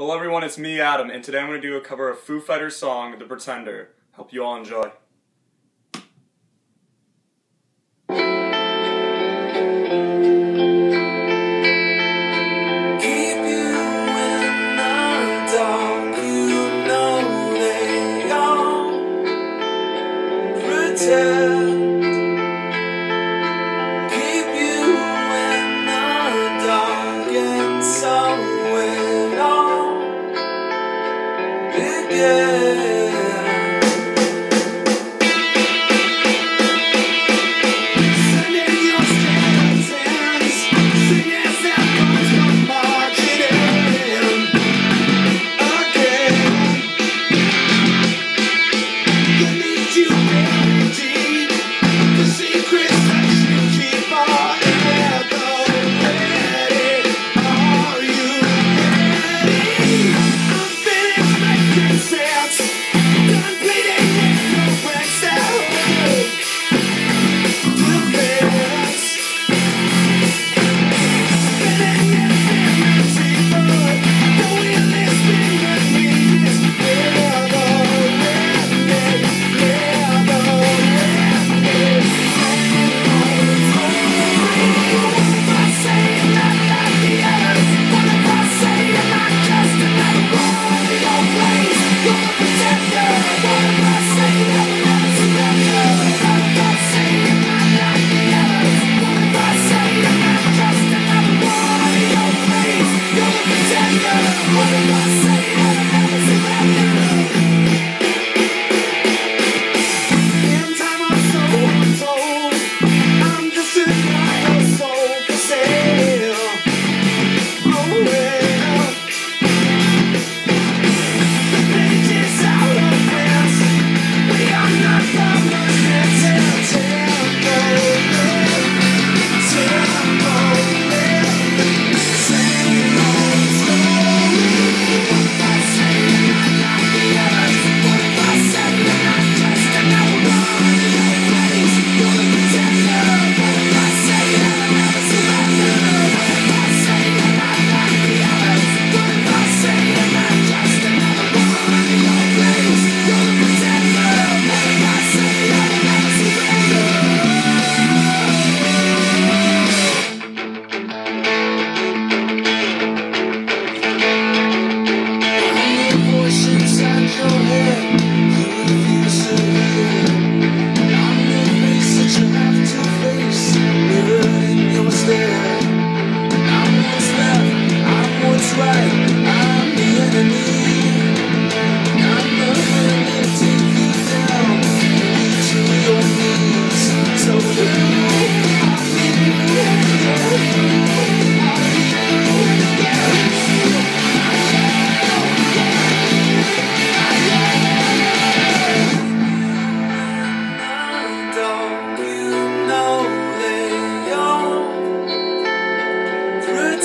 Hello everyone, it's me, Adam, and today I'm going to do a cover of Foo Fighters' song, The Pretender. Hope you all enjoy.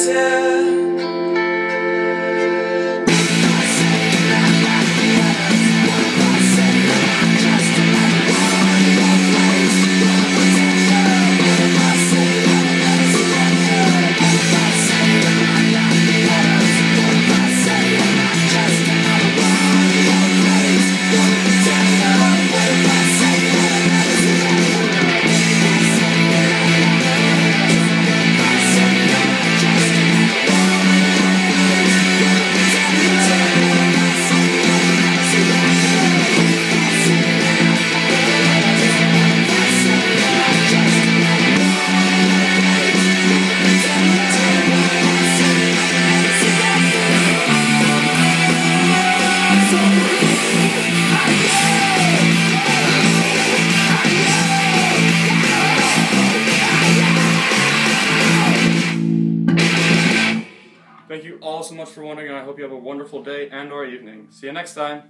Thank you all so much for watching, and I hope you have a wonderful day and or evening. See you next time.